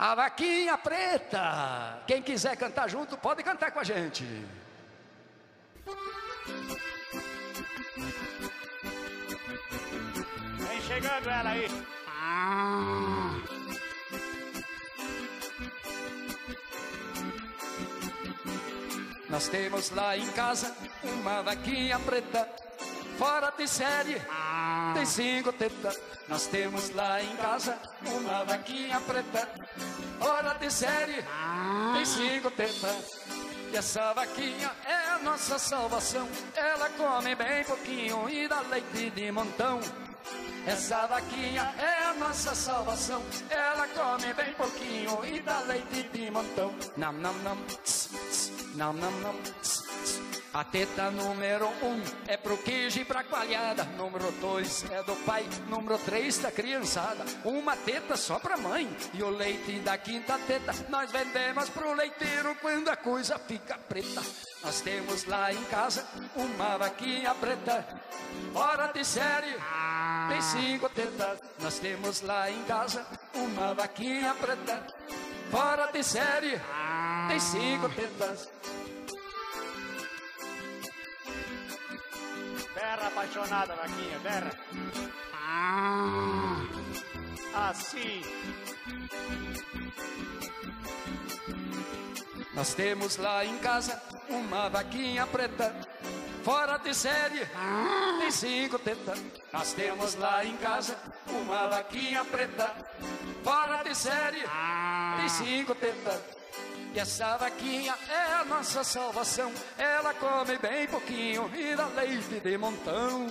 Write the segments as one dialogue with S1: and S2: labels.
S1: A vaquinha preta. Quem quiser cantar junto, pode cantar com a gente.
S2: Vem chegando ela aí. Ah.
S1: Nós temos lá em casa uma vaquinha preta, fora de série. Ah. Tem cinco tetas, Nós temos lá em casa uma vaquinha preta Hora de série, ah. tem cinco tetas. E essa vaquinha é a nossa salvação Ela come bem pouquinho e dá leite de montão essa vaquinha é a nossa salvação. Ela come bem pouquinho e dá leite de montão. Nam, nam, nam. Tss, tss, nam, nam, nam. Tss, tss. A teta número um é pro queijo e pra coalhada. Número dois é do pai. Número três da criançada. Uma teta só pra mãe. E o leite da quinta teta nós vendemos pro leiteiro quando a coisa fica preta. Nós temos lá em casa uma vaquinha preta. Fora de série, tem cinco tetas. Nós temos lá em casa uma vaquinha preta. Fora de série, tem cinco tetas.
S2: Berra apaixonada, vaquinha, berra. Assim.
S1: Nós temos lá em casa uma vaquinha preta, fora de série, tem cinco tetas. Nós temos lá em casa uma vaquinha preta, fora de série, tem cinco tetas. E essa vaquinha é a nossa salvação, ela come bem pouquinho e dá leite de montão.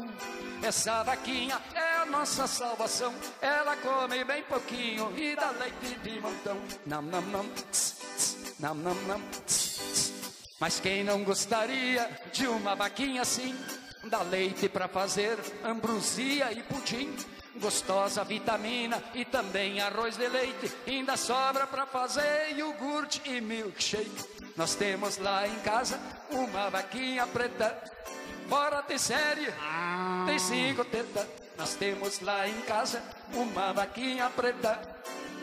S1: Essa vaquinha é a nossa salvação, ela come bem pouquinho e dá leite de montão. Nam, nam, nam, tss, tss, nam, nam, nam, tss. Mas quem não gostaria de uma vaquinha assim? Dá leite para fazer ambrosia e pudim. Gostosa vitamina e também arroz de leite. Ainda sobra para fazer iogurte e milkshake. Nós temos lá em casa uma vaquinha preta. Fora de série, tem cinco tetas. Nós temos lá em casa uma vaquinha preta.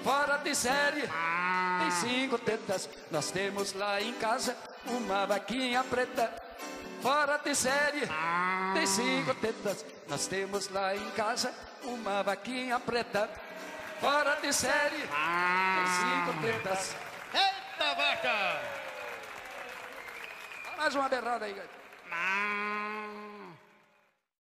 S1: Fora de série, tem cinco tetas. Nós temos lá em casa uma vaquinha preta. Fora de série, tem cinco tetas. Nós temos lá em casa uma vaquinha preta. Fora de série, tem cinco tetas.
S2: Eita, vaca!
S1: Mais uma berrada aí, galera.